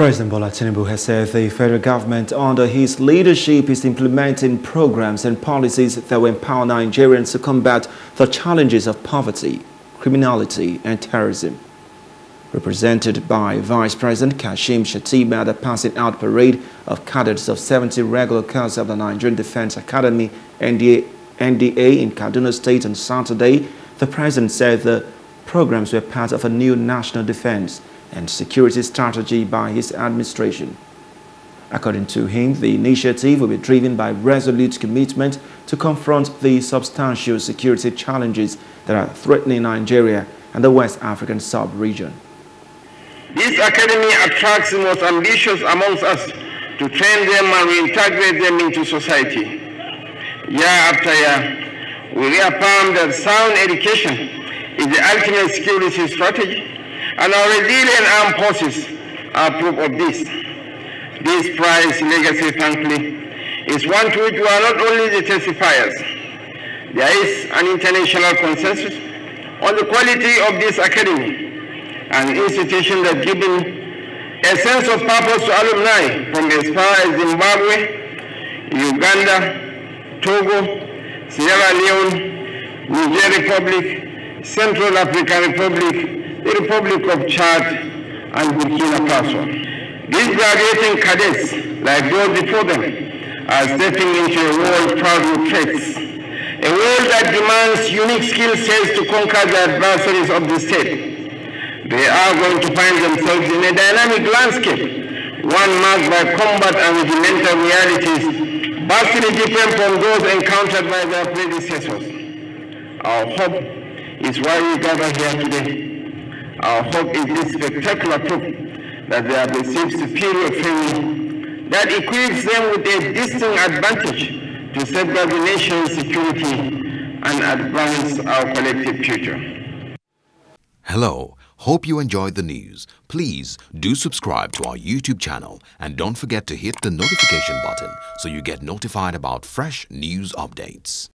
President Bola Tinubu has said the federal government under his leadership is implementing programs and policies that will empower Nigerians to combat the challenges of poverty, criminality and terrorism. Represented by Vice President Kashim Shettima at the passing out parade of cadets of 70 regular corps of the Nigerian Defense Academy NDA, NDA in Kaduna State on Saturday, the president said the programs were part of a new national defense and security strategy by his administration. According to him, the initiative will be driven by resolute commitment to confront the substantial security challenges that are threatening Nigeria and the West African sub-region. This academy attracts the most ambitious amongst us to train them and reintegrate them into society. Year after year, we reaffirm that sound education is the ultimate security strategy and our resilient armed forces are proof of this. This prize legacy, thankfully, is one to which we are not only the testifiers. There is an international consensus on the quality of this academy, an institution that given a sense of purpose to alumni from as far as Zimbabwe, Uganda, Togo, Sierra Leone, Niger Republic, Central African Republic, the Republic of Chad and Burkina Faso. These graduating cadets, like those before them, are stepping into a world proud with threats, a world that demands unique skill sets to conquer the adversaries of the state. They are going to find themselves in a dynamic landscape, one marked by combat and regimental realities vastly different from those encountered by their predecessors. Our hope is why we gather here today our hope is this spectacular proof that they have received superior training that equips them with a distinct advantage to safeguard the nation's security and advance our collective future. Hello. Hope you enjoyed the news. Please do subscribe to our YouTube channel and don't forget to hit the notification button so you get notified about fresh news updates.